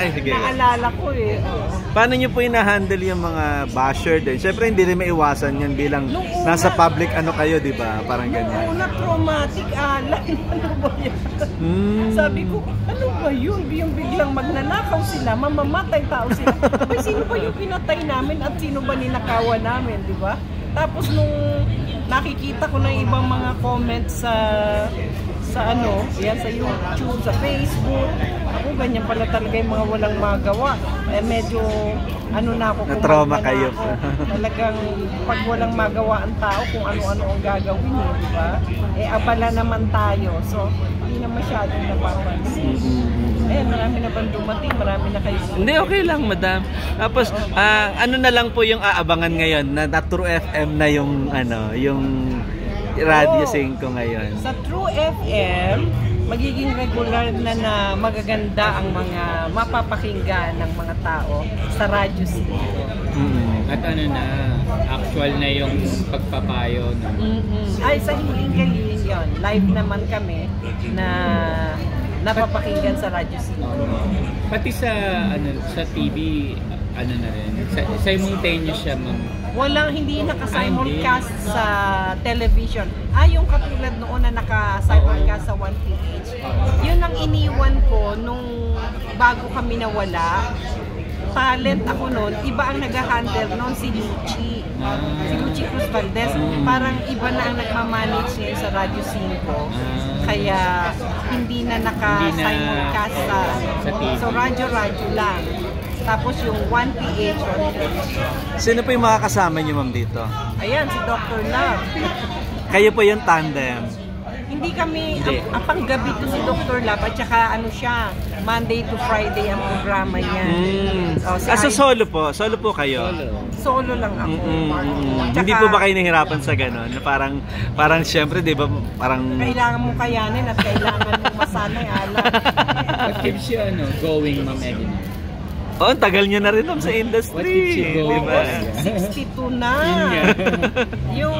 Ay, sige. Naalala ko eh. Paano niyo po ina-handle yung mga basher din? Siyempre hindi rin maiwasan yan bilang Nung una- nasa public ano kayo, di ba? Parang Nung ganyan. una traumatic, alam, ano ba yan? Hmm. Sabi ko, ano ba yun? Yung biglang magnanakaw sila, mamamatay tao sila. Ay, sino ba yung pinatay namin at sino ba ninakawan namin, di ba? Tapos nung nakikita ko na ibang mga comments sa sa ano, yan sa YouTube, sa Facebook. Ako, ganyan pala talaga yung mga walang magawa. Eh, medyo, ano na ako, Na-trauma na kayo. ako. Talagang, pag walang magawa ang tao, kung ano-ano ang gagawin eh, di ba? Eh, abala naman tayo. So, hindi na masyadong napapansin. Eh, marami na bang dumating? Marami na kayo. Hindi, okay lang, madam. Tapos, ah, ano na lang po yung aabangan ngayon na, na True FM na yung, ano, yung Radio Oo. 5 ngayon. Sa True FM, magiging regular na na magaganda ang mga mapapakinggan ng mga tao sa Radyo City. Mm. At ano na, actual na yung pagpapayo. No? mm Ay, sa hiling-galing yon Live naman kami na napapakinggan sa Radyo City. Pati sa ano sa TV, ano na rin, simultaneous siya ma'am. Walang hindi Ah, naka-simulcast sa television. Ah, yung katulad noon na naka-simulcast sa 1PH. Yun ang iniwan ko nung bago kami nawala. Talent ako noon, iba ang nag-handle noon si Luchi. Ah. Si Luchi Cruz Valdez. Parang iba na ang nagmamanage niya sa Radyo 5. Kaya hindi na naka-simulcast sa, Sa. So radyo-radyo lang. Tapos yung 1PH, 1PH. Sino po yung mga kasama niyo, ma'am, dito? Ayan, si Dr. Love. Kayo po yung tandem. Hindi kami, Hindi. ang, ang panggabi to si Dr. Love at saka ano siya, Monday to Friday ang programa niya. Mm. Oh, si ah, so solo po? Solo po kayo? Solo. Solo lang ako. Mm-mm, mm-mm. Tsaka, Hindi po ba kayo nahihirapan sa gano'n? Na parang, parang siyempre, di ba, parang... Kailangan mo kayanin at kailangan mo masanay alam. What keeps you ano, going ma'am Edina? Oh, tagal nyo na rin ma'am sa industry. keeps you Di going? ba? 62 na. Yung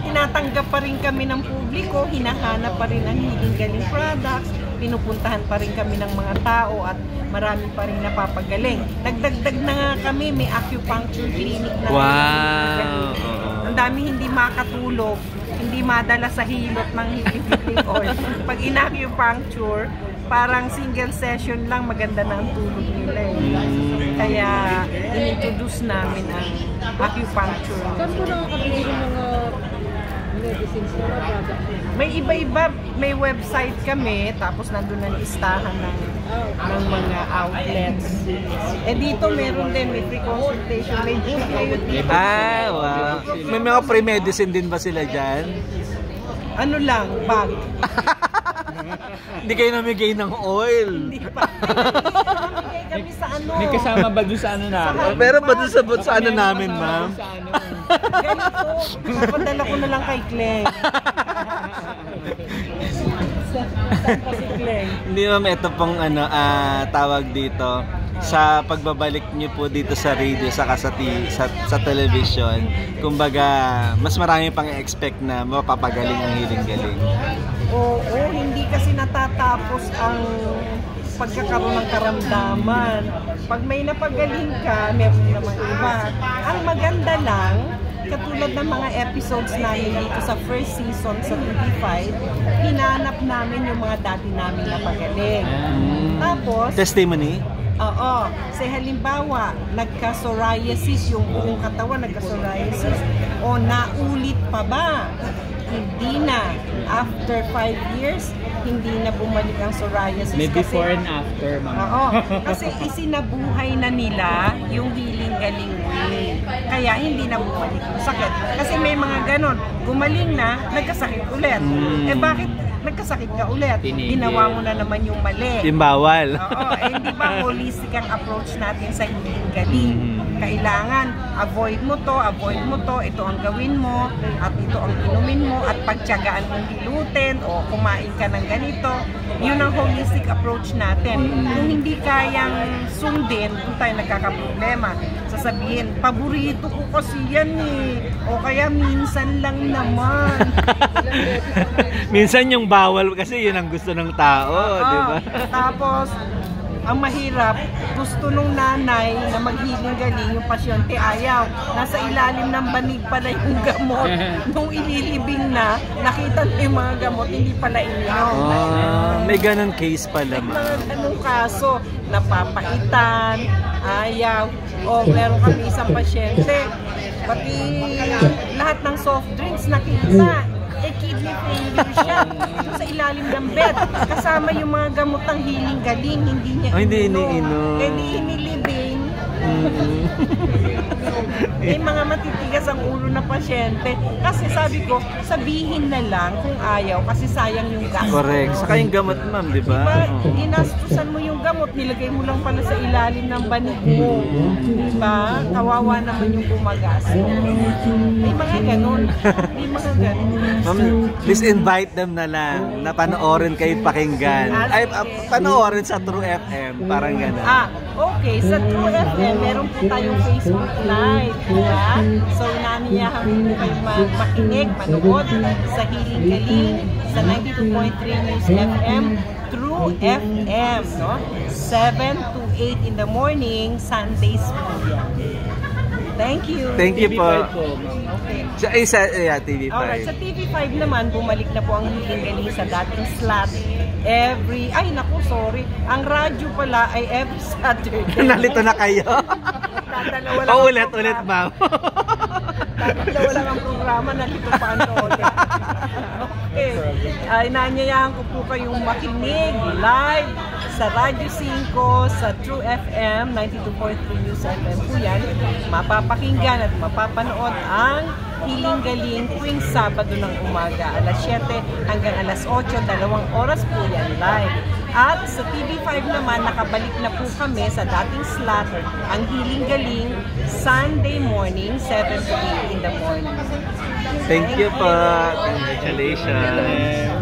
tinatanggap pa rin kami ng publiko, hinahanap pa rin ang hiling galing products, pinupuntahan pa rin kami ng mga tao at marami pa rin napapagaling. Nagdagdag na nga kami, may acupuncture clinic na. Wow. Ang dami hindi makatulog, hindi madala sa hilot ng healing oil. Pag in-acupuncture, parang single session lang maganda na ang tulog nila eh. Mm. Kaya in-introduce namin ang acupuncture. Saan po nakakabili ng mga medicines na mga products? May iba-iba, may website kami, tapos nandun ang listahan ng, ng mga outlets. Eh dito meron din, may free consultation, may gym kayo dito. Ah, wow. May mga pre-medicine din ba sila dyan? Ano lang, bag. Hindi kayo namigay ng oil. Hindi pa. Namigay kami sa ano. May kasama ba doon sa ano namin? Sa- Meron ba dun sa, sa ano namin, ma'am? doon Sa ano? Ganito, napadala ko na lang kay Kleng? Hindi ma'am, ito pong ano, ah, tawag dito sa pagbabalik niyo po dito sa radio saka sa, t- sa, sa television. Kumbaga, mas marami pang expect na mapapagaling ang hiling-galing. Oo, hindi kasi natatapos ang pagkakaroon ng karamdaman. Pag may napagaling ka, meron namang iba. Ang maganda lang, katulad ng mga episodes namin dito sa first season sa TV5, hinanap namin yung mga dati namin napagaling. Tapos, Testimony? Oo. Say halimbawa, nagka-psoriasis yung buong katawan, nagka-psoriasis. O naulit pa ba? Hindi na. After 5 years, hindi na bumalik ang psoriasis. May kasi- before and after ma'am. Oo. Kasi isinabuhay na nila yung healing galing way. Kaya hindi na bumalik yung sakit. Kasi may mga ganon. Gumaling na, nagkasakit ulit. Mm. Eh bakit nagkasakit ka ulit? Tinigil. Ginawa mo na naman yung mali. Yung bawal. Oo, eh, hindi ba holistic ang approach natin sa healing galing? Mhm. Kailangan, avoid mo to, avoid mo to, ito ang gawin mo, at ito ang inumin mo, at pagtyagaan mong hilutin, o kumain ka ng ganito. Yun ang holistic approach natin. Kung hindi kayang sundin, kung tayo nagkakaproblema, sasabihin, paborito ko kasi yan eh, o kaya minsan lang naman. Minsan yung bawal kasi yun ang gusto ng tao, Oo. di ba? Tapos, ang mahirap, gusto nung nanay na maghiling galing yung pasyente ayaw. Nasa ilalim ng banig pala yung gamot. nung ililibing na, nakita na yung mga gamot, hindi pala ininom. Ah, may ganun case pala, May ma'am. mga ganung kaso, napapaitan, ayaw, o meron kami isang pasyente, pati lahat ng soft drinks nakita, kidney failure siya sa ilalim ng bed. Kasama yung mga gamot ng healing galing, hindi niya Oh, hindi iniinom. Eh di inilibing. Mm. May mga matitigas ang ulo na pasyente. Kasi sabi ko, sabihin na lang kung ayaw kasi sayang yung gas. Correct. Saka yung gamot, ma'am, di ba? Diba, Oo. ginastusan mo yung gamot, nilagay mo lang pala sa ilalim ng banig mo. Diba? Kawawa naman yung bumagas. May mga ganun. May mga ganun. Ma'am, please invite them na lang na panoorin kayo pakinggan. Ay, ah, panoorin sa True FM. Parang gano'n. Ah, okay. Sa True FM, meron po tayong Facebook Live. Diba? So, inaniyahan po kayo mag- makinig, manood sa Hiling Galing sa 92.3 News FM True FM, no? 7 to 8 in the morning, Sundays po yan. Thank you. Thank you po. TV5 po, ma'am. eh, Okay. Sa isa, yeah, TV5. Alright, sa TV5 naman, bumalik na po ang Hiling Galing sa dating slot every, ay naku, sorry. Ang radyo pala ay every Saturday. Nalito na kayo. Tatalawa lang ang Paulit, ulit, programa. ma'am. Tatalawa lang ang programa, nalito pa ang ulit. Okay. Ay, nanyayahan ko po kayong makinig live sa Radyo 5, sa True FM, 92.3 News FM po yan. Mapapakinggan at mapapanood ang Hiling Galing tuwing Sabado ng umaga, alas 7 hanggang alas 8, dalawang oras po yan live. At sa TV5 naman, nakabalik na po kami sa dating slot, ang Hiling Galing, Sunday morning, 7 to 8 in the morning. Thank you po. Congratulations.